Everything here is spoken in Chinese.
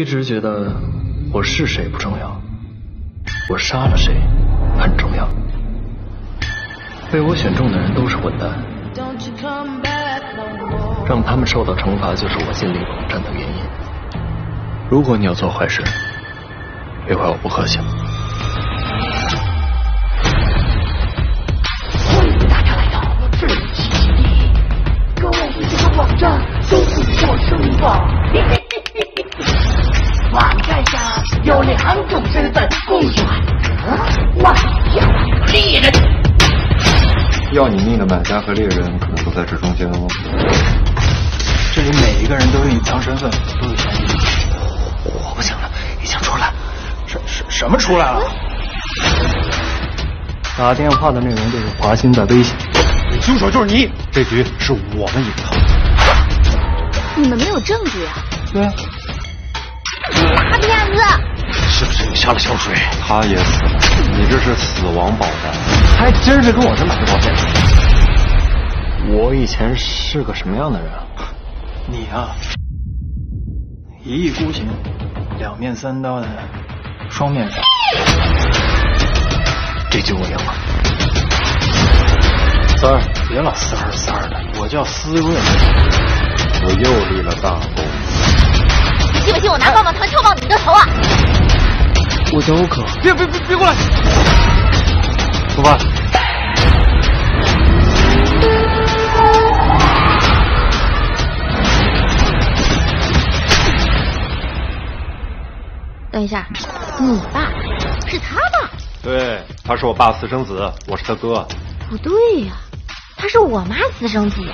一直觉得我是谁不重要，我杀了谁很重要。被我选中的人都是混蛋，让他们受到惩罚就是我尽力冷战的原因。如果你要做坏事，别怪我不客气。欢迎大家来到这期基地，各位这个网站搜索陌生吧。有两种身份共选择：买家、猎人。要你命的买家和猎人可能都在这中间哦。这里每一个人都有隐藏身份，都有嫌疑。我不行了，已经出来。什什什么出来了？打电话的内容就是华兴在威胁。凶手就是你，这局是我们赢了。你们没有证据啊？对啊。大骗子！是不是你下了小水？他也死了，你这是死亡保单。还真是跟我这买的保险。我以前是个什么样的人啊？你啊，一意孤行，两面三刀的双面人。这局我赢了。三儿，别老三儿三儿的，我叫思润。我又立了大功。你信不信我拿棒棒糖敲爆你的头啊？我叫欧可。别别别别过来！出发。等一下，你爸是他爸？对，他是我爸私生子，我是他哥。不对呀、他是我妈私生子呀。